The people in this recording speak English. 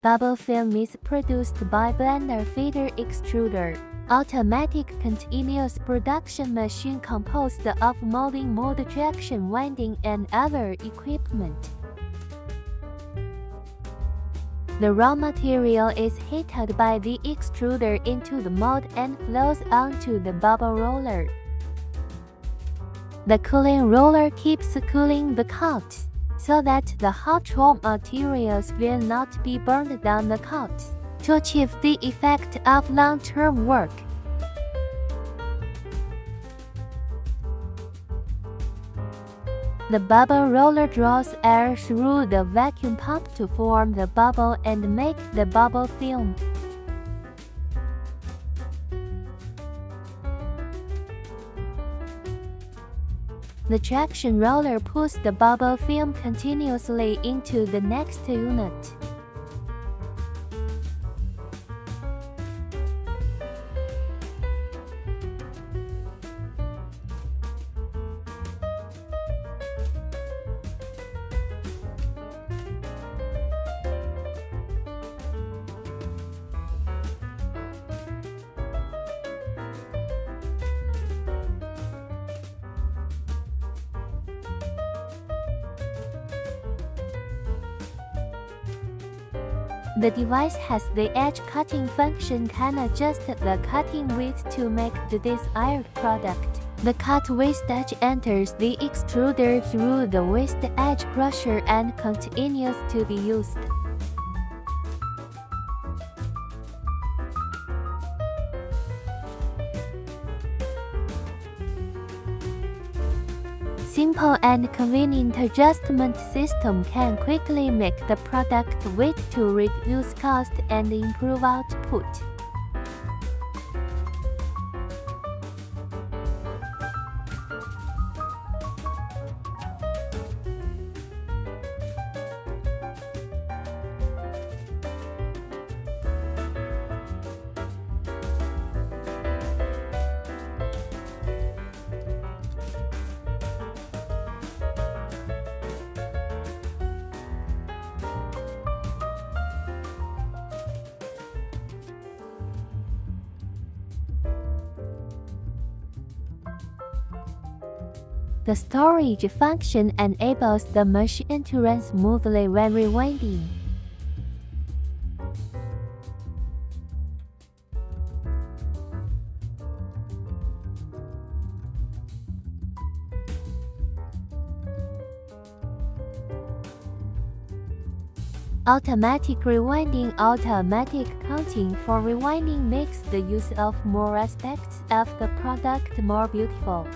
Bubble film is produced by Blender Feeder Extruder, automatic continuous production machine composed of molding mold traction winding and other equipment. The raw material is heated by the extruder into the mold and flows onto the bubble roller. The cooling roller keeps cooling the cuts so that the hot raw materials will not be burned down the cuts to achieve the effect of long-term work. The bubble roller draws air through the vacuum pump to form the bubble and make the bubble film. The traction roller pulls the bubble film continuously into the next unit. The device has the edge cutting function can adjust the cutting width to make the desired product. The cut waste edge enters the extruder through the waste edge crusher and continues to be used. Simple and convenient adjustment system can quickly make the product weight to reduce cost and improve output. The storage function enables the machine to run smoothly when rewinding. Automatic rewinding Automatic counting for rewinding makes the use of more aspects of the product more beautiful.